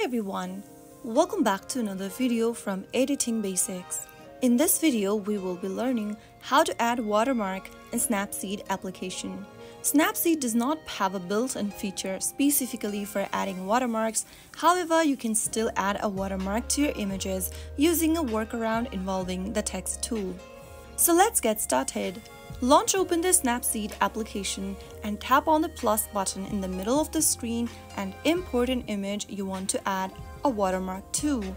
Hi everyone! Welcome back to another video from Editing Basics. In this video, we will be learning how to add watermark in Snapseed application. Snapseed does not have a built-in feature specifically for adding watermarks, however, you can still add a watermark to your images using a workaround involving the text tool. So let's get started. Launch open the Snapseed application and tap on the plus button in the middle of the screen and import an image you want to add a watermark to.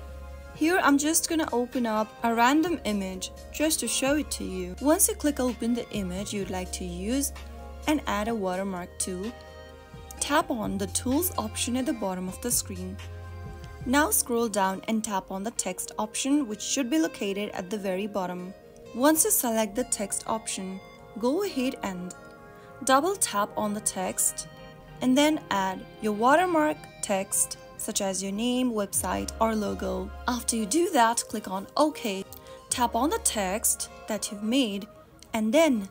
Here I'm just gonna open up a random image just to show it to you. Once you click open the image you'd like to use and add a watermark to, tap on the tools option at the bottom of the screen. Now scroll down and tap on the text option which should be located at the very bottom. Once you select the text option, go ahead and double tap on the text and then add your watermark text such as your name, website or logo. After you do that, click on OK. Tap on the text that you've made and then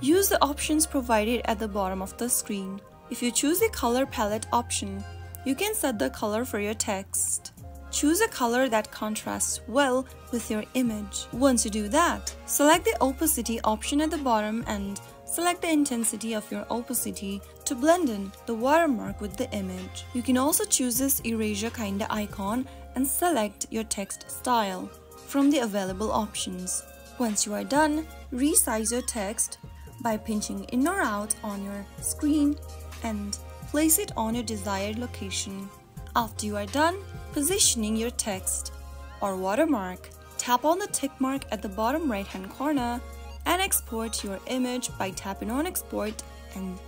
use the options provided at the bottom of the screen. If you choose the color palette option, you can set the color for your text. Choose a color that contrasts well with your image. Once you do that, select the opacity option at the bottom and select the intensity of your opacity to blend in the watermark with the image. You can also choose this erasure kinda icon and select your text style from the available options. Once you are done, resize your text by pinching in or out on your screen and place it on your desired location. After you are done positioning your text or watermark, tap on the tick mark at the bottom right hand corner and export your image by tapping on export and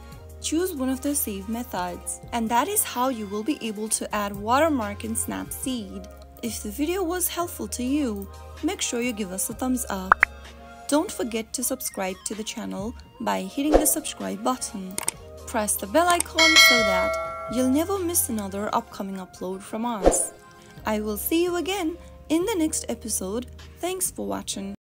choose one of the save methods. And that is how you will be able to add watermark in Snapseed. If the video was helpful to you, make sure you give us a thumbs up. Don't forget to subscribe to the channel by hitting the subscribe button. Press the bell icon so that You'll never miss another upcoming upload from us. I will see you again in the next episode. Thanks for watching.